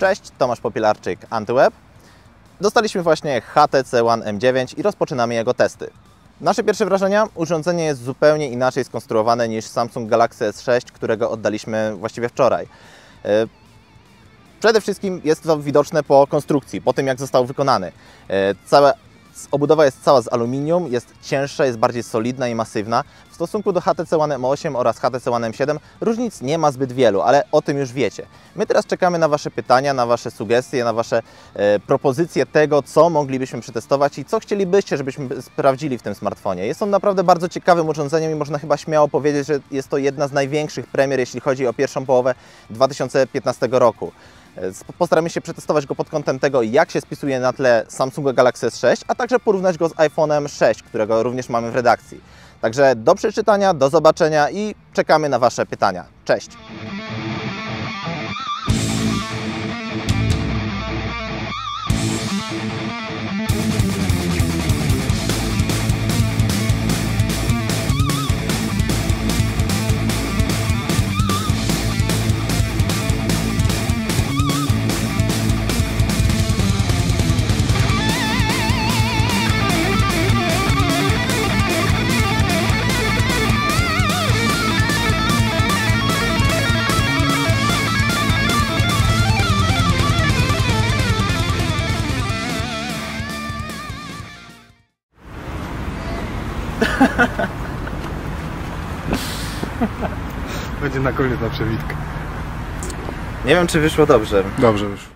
Cześć, Tomasz Popielarczyk, Antyweb. Dostaliśmy właśnie HTC One M9 i rozpoczynamy jego testy. Nasze pierwsze wrażenia? Urządzenie jest zupełnie inaczej skonstruowane niż Samsung Galaxy S6, którego oddaliśmy właściwie wczoraj. Przede wszystkim jest to widoczne po konstrukcji, po tym jak został wykonany. E, Cała obudowa jest cała z aluminium, jest cięższa, jest bardziej solidna i masywna. W stosunku do HTC One M8 oraz HTC One M7 różnic nie ma zbyt wielu, ale o tym już wiecie. My teraz czekamy na Wasze pytania, na Wasze sugestie, na Wasze e, propozycje tego, co moglibyśmy przetestować i co chcielibyście, żebyśmy sprawdzili w tym smartfonie. Jest on naprawdę bardzo ciekawym urządzeniem i można chyba śmiało powiedzieć, że jest to jedna z największych premier, jeśli chodzi o pierwszą połowę 2015 roku. E, Postaramy się przetestować go pod kątem tego, jak się spisuje na tle Samsunga Galaxy S6, a także porównać go z iPhone'em 6, którego również mamy w redakcji. Także do przeczytania, do zobaczenia i czekamy na Wasze pytania. Cześć! Będzie na koniec na przewitkę. Nie wiem, czy wyszło dobrze. Dobrze już.